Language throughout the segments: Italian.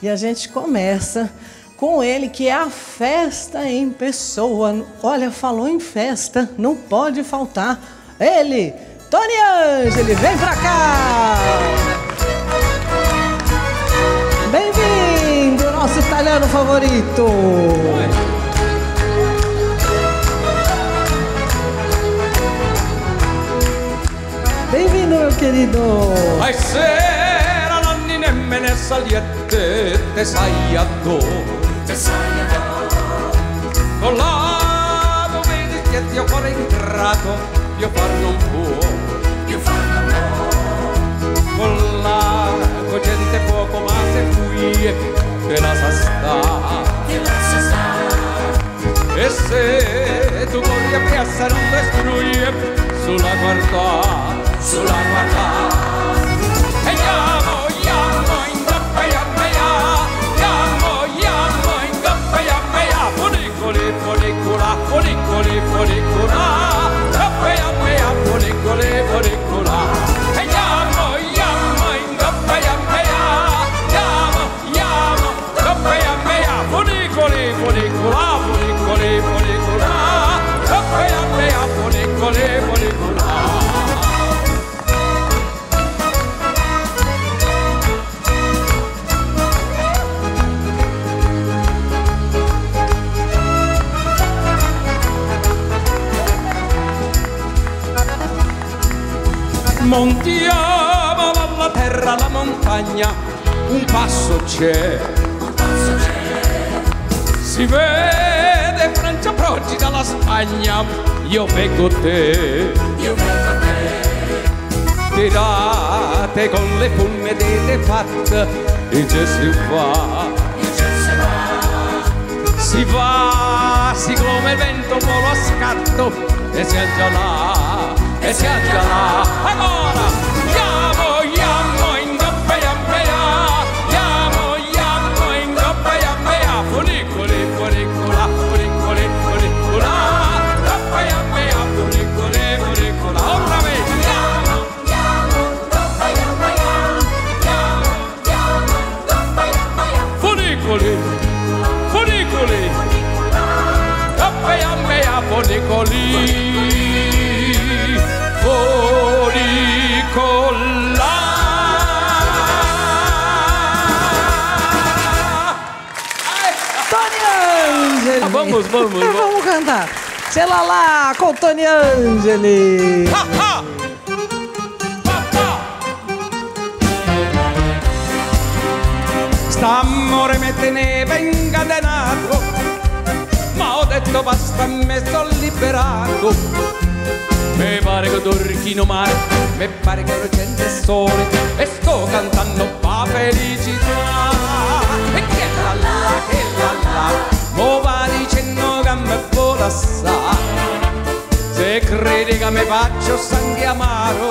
E a gente começa com ele, que é a festa em pessoa. Olha, falou em festa, não pode faltar. Ele, Tony Angeli, vem pra cá! Bem-vindo, nosso italiano favorito! Bem-vindo, meu querido! Ai sera nonni nemmeno saliette te sai adoro te sai adoro Con la vedi che ti ho cuore entrato io far non può io far non può Con la cogente poco ma se fui te la sa sta. Te la sa sta. E se tu corri a piazza non destruye sulla guarda sulla guarda. E chiamo, Cola, Raphael, Cola, Cola, montagna, un passo c'è, si vede Francia Proggi dalla Spagna, io vengo te, io vengo te. Tirate con le punne delle fatte, e si va, si va, si come il vento volo a scatto, e si già là, e si già là, ancora! Vamos, vamos, Ah, vamos. cantar. Sei lá lá com Tony Angeli! Ah. Papà. St'amore me teneva incatenato, ma ho detto basta, me sono liberato. Mi pare che dorchino mare, mi pare che ero gente sole e sto cantando pa felicità. E che la la, che la la, mo dicendo che me vola. Se credi che mi faccio sangue amaro,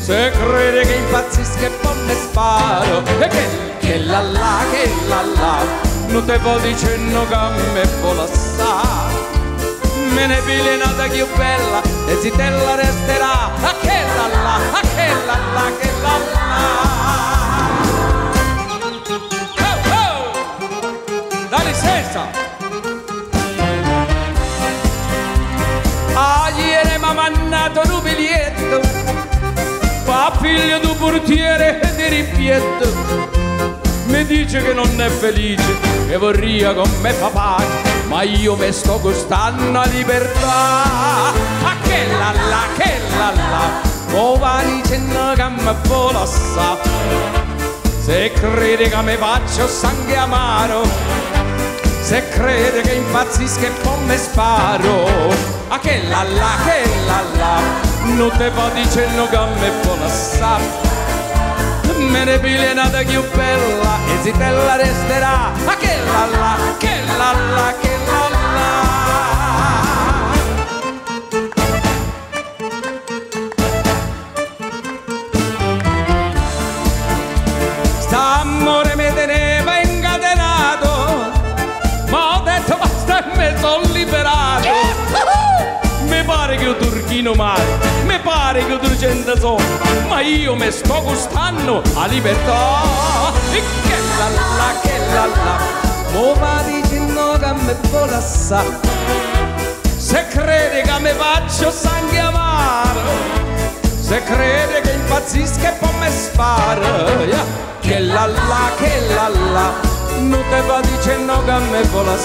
se credi che impazzisco e poi mi sparo, e che, che la la, che la la, non te vo dicendo che mi vola. Me ne pilenata più bella e zitella resterà, a che la la, a che la la, che la la. Ah, ieri mi ha mandato un biglietto fa figlio di portiere e di rimpietto mi dice che non è felice che vorria con me papà ma io mi sto gustando la libertà. A che la la che la la va dicendo che mi vola sa se crede che mi faccio sangue amaro se crede che impazzisco e poi sparo. A che la la che la la. Non te va dicendo che me buona sa. Me ne piglia nata più bella e zitella resterà. A che la la che la la che la la. St'amore che io turchino male mi pare che io turgente sono ma io mi sto gustando a libertà. E che la la che la la. Mo va dicendo che me vola se crede che mi faccio sangue amaro se crede che impazzisca e poi mi sparo, che la la che la la. Non te va dicendo che me vola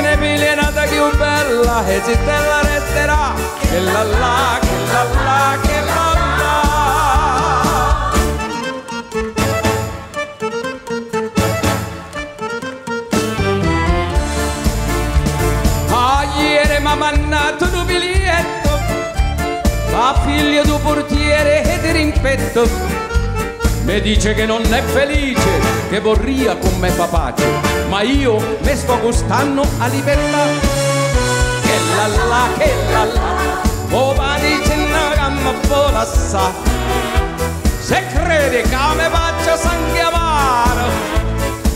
me ne pigliata più bella e se te la resterà. Che la la che la la che la la. Ieri mi ha mandato un biglietto a figlio di portiere e di rimpetto mi dice che non è felice che vorria con me fa pace ma io mi sto gustando a libertà. Che la la che la la oh ma dice una gamma vola sa se crede che me faccia sangue amaro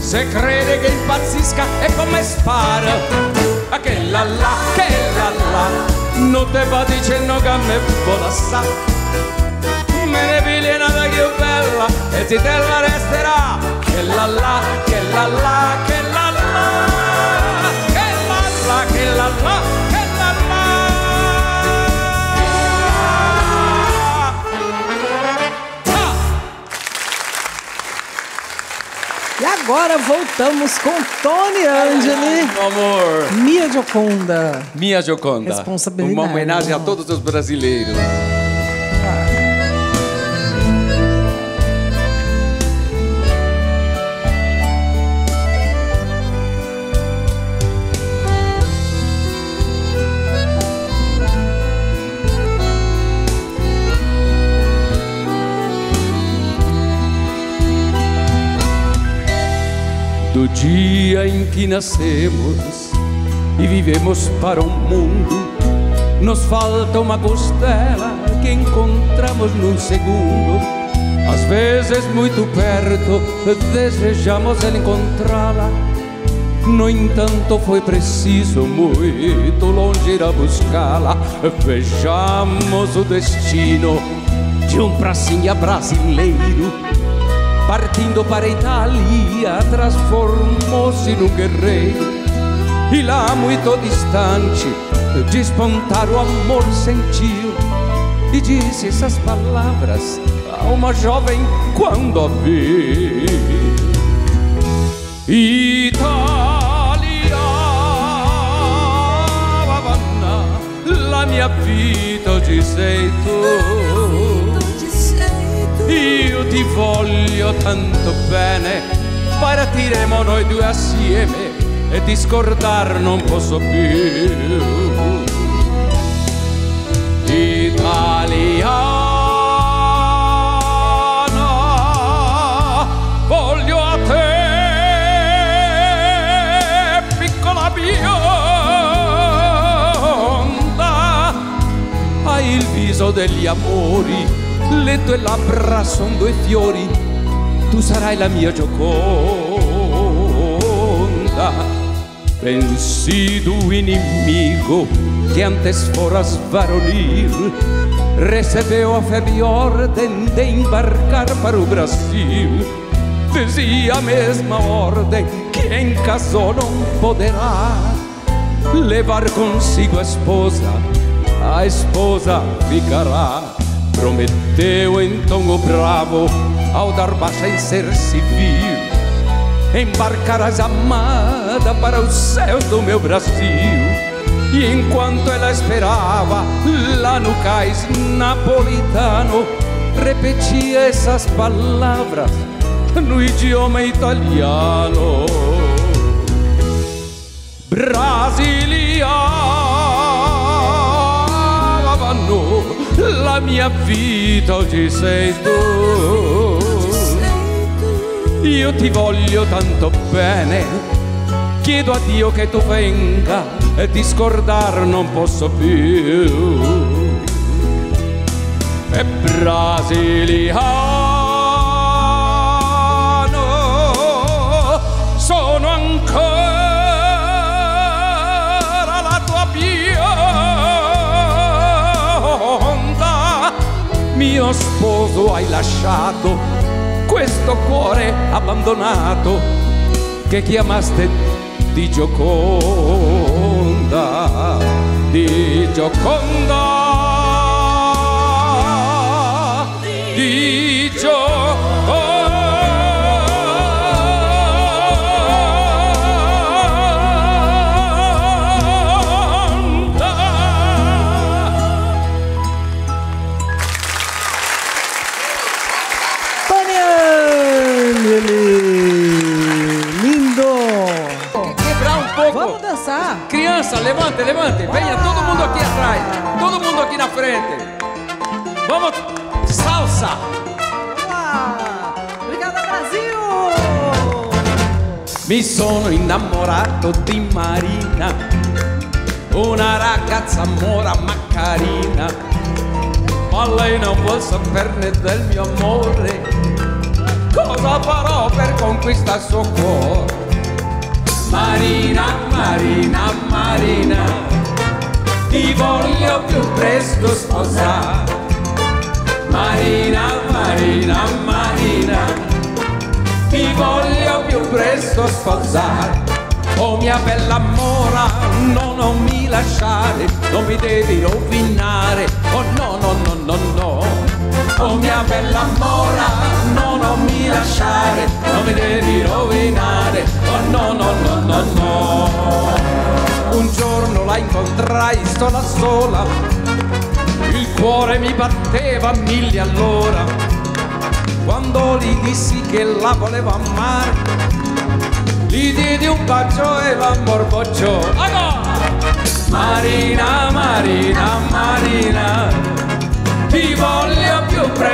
se crede che impazzisca e come spara. A che la la che la la non te va dicendo che me vola sa piglia nata più bella e ti te la resterà che la la che la la che la la che la la che la la che la la Ah! E agora voltamos com Tony Angeli. Meu amor Mia Gioconda. Minha Gioconda. Responsabilidade. Uma homenagem a todos os brasileiros. Dia em que nascemos e vivemos para o mundo, nos falta uma costela que encontramos num segundo. Às vezes, muito perto, desejamos encontrá-la. No entanto, foi preciso muito longe ir a buscá-la. Vejamos o destino de um pracinha brasileiro partindo para Itália, transformou-se num guerreiro. E lá, muito distante, despontar o amor sentiu e disse essas palavras a uma jovem quando a viu. Italia, Havana, la vita oggi sei tu. Io ti voglio tanto bene, partiremo noi due assieme e di scordar non posso più. Italiana, voglio a te, piccola bionda, hai il viso degli amori, le tue labbra son due fiori, tu sarai la mia gioconda. Pensi tu inimigo que antes foras varonil, recebeu a febre ordem de embarcar para o Brasil. Dizia a mesma ordem que em caso não poderá levar consigo a esposa, a esposa ficará. Prometeu então o bravo ao dar baixa em ser civil embarcarás amada para os céus do meu Brasil. E enquanto ela esperava, lá no cais napolitano, repetia essas palavras no idioma italiano. Brasiliano, la mia vita oggi sei tu. Io ti voglio tanto bene, chiedo a Dio che tu venga e di scordar non posso più. E brasiliano, sposo hai lasciato questo cuore abbandonato che chiamaste di Gioconda, di Gioconda, di Vamos. Salsa. Ah, Obrigada, Brasil! Mi sono innamorato di Marina, una ragazza mora ma carina, ma lei non vuol saperne del mio amore. Cosa farò per conquistare il suo cuore? Marina, Marina, Marina, ti voglio più presto sposare. Marina, Marina, Marina, ti voglio più presto sposare. Oh mia bella mora, no, non mi lasciare, non mi devi rovinare. Oh no, no, no, no, no. Oh mia bella mora, no, non mi lasciare, non mi devi rovinare. Oh no, no, no, no, no. Un giorno la incontrai sola sola, cuore mi batteva a mille all'ora quando gli dissi che la volevo amare, gli diedi un bacio e l'amor bocciò. Allora! Marina, Marina, Marina, ti voglio più presto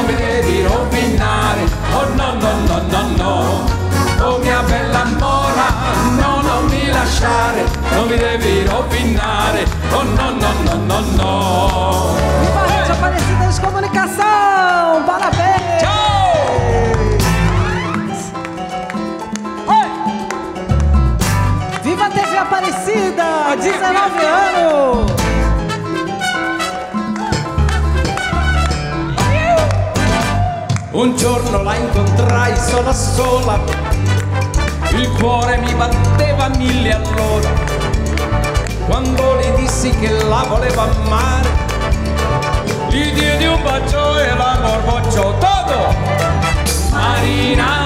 non devi rovinare. Oh no, no, no, no, no. Oh mia bella mora, no, non mi lasciare, non mi devi rovinare. Oh no, no, no, no, no. Un giorno la incontrai sola sola, il cuore mi batteva mille all'ora. Quando le dissi che la volevo amare, gli diedi un bacio e l'amor bocciò todo. Marina,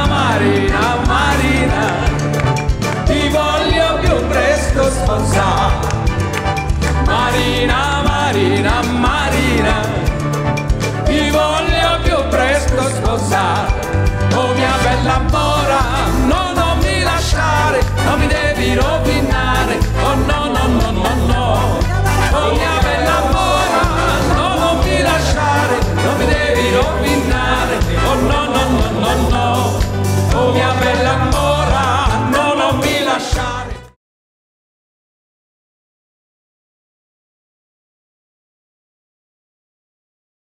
Oh mia bella mora, no, non mi lasciare, non mi devi rovinare.